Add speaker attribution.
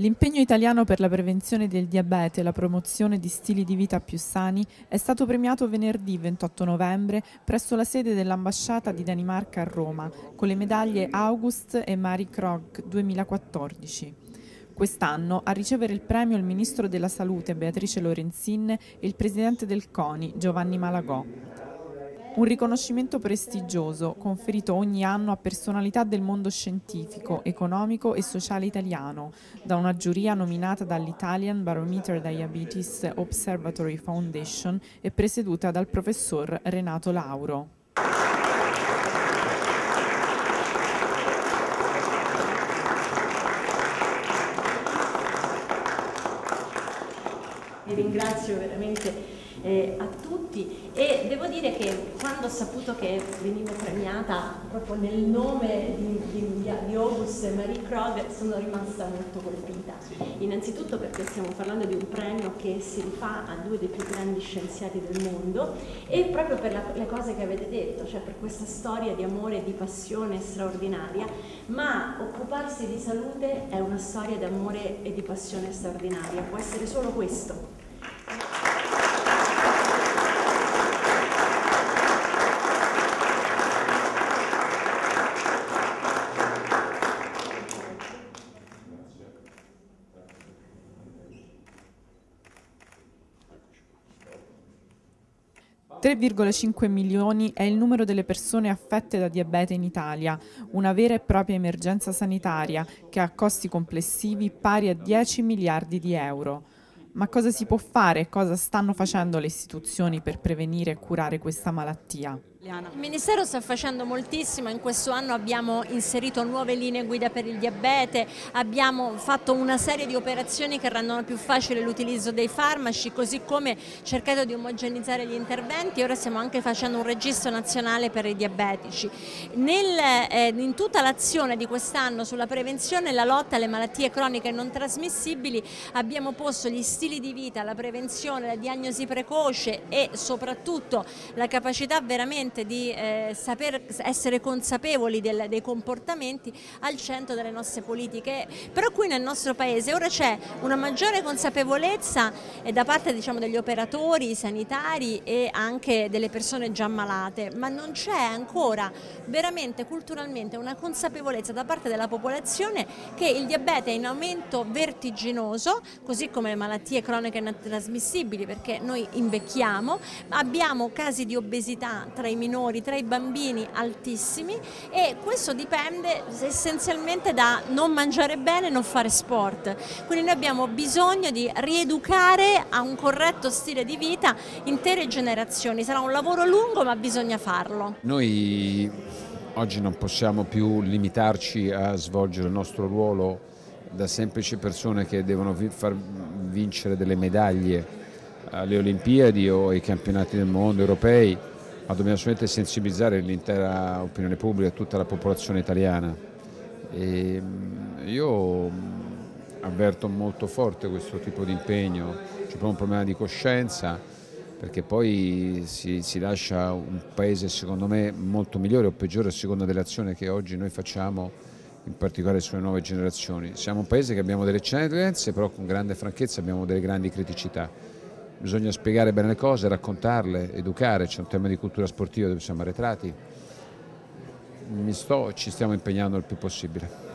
Speaker 1: L'impegno italiano per la prevenzione del diabete e la promozione di stili di vita più sani è stato premiato venerdì 28 novembre presso la sede dell'ambasciata di Danimarca a Roma con le medaglie August e Marie Krog 2014. Quest'anno a ricevere il premio il ministro della Salute Beatrice Lorenzin e il presidente del CONI Giovanni Malagò. Un riconoscimento prestigioso conferito ogni anno a personalità del mondo scientifico, economico e sociale italiano da una giuria nominata dall'Italian Barometer Diabetes Observatory Foundation e presieduta dal professor Renato Lauro.
Speaker 2: Vi ringrazio veramente eh, a tutti e devo dire che quando ho saputo che venivo premiata proprio nel nome di, di, di August e Marie Krog sono rimasta molto colpita. Innanzitutto perché stiamo parlando di un premio che si rifà a due dei più grandi scienziati del mondo e proprio per la, le cose che avete detto, cioè per questa storia di amore e di passione straordinaria, ma occuparsi di salute è una storia di amore e di passione straordinaria, può essere solo questo.
Speaker 1: 3,5 milioni è il numero delle persone affette da diabete in Italia, una vera e propria emergenza sanitaria che ha costi complessivi pari a 10 miliardi di euro. Ma cosa si può fare e cosa stanno facendo le istituzioni per prevenire e curare questa malattia?
Speaker 3: Il Ministero sta facendo moltissimo, in questo anno abbiamo inserito nuove linee guida per il diabete, abbiamo fatto una serie di operazioni che rendono più facile l'utilizzo dei farmaci, così come cercato di omogenizzare gli interventi, ora stiamo anche facendo un registro nazionale per i diabetici. Nel, eh, in tutta l'azione di quest'anno sulla prevenzione e la lotta alle malattie croniche non trasmissibili abbiamo posto gli stili di vita, la prevenzione, la diagnosi precoce e soprattutto la capacità veramente veramente di eh, saper essere consapevoli del, dei comportamenti al centro delle nostre politiche. Però qui nel nostro Paese ora c'è una maggiore consapevolezza eh, da parte diciamo, degli operatori sanitari e anche delle persone già malate, ma non c'è ancora veramente culturalmente una consapevolezza da parte della popolazione che il diabete è in aumento vertiginoso, così come le malattie croniche trasmissibili, perché noi invecchiamo, abbiamo casi di obesità tra i minori, tra i bambini altissimi e questo dipende essenzialmente da non mangiare bene e non fare sport. Quindi noi abbiamo bisogno di rieducare a un corretto stile di vita intere generazioni. Sarà un lavoro lungo ma bisogna farlo.
Speaker 4: Noi oggi non possiamo più limitarci a svolgere il nostro ruolo da semplici persone che devono far vincere delle medaglie alle Olimpiadi o ai campionati del mondo europei ma dobbiamo assolutamente sensibilizzare l'intera opinione pubblica tutta la popolazione italiana. E mm, io avverto molto forte questo tipo di impegno, c'è proprio un problema di coscienza perché poi si, si, lascia un paese secondo me molto migliore o peggiore a seconda delle azioni che oggi noi facciamo in particolare sulle nuove generazioni. Siamo un paese che abbiamo delle eccellenze però con grande franchezza abbiamo delle grandi criticità bisogna spiegare bene le cose, raccontarle, educare, c'è un tema di cultura sportiva dove siamo arretrati, sto, ci stiamo impegnando il più possibile.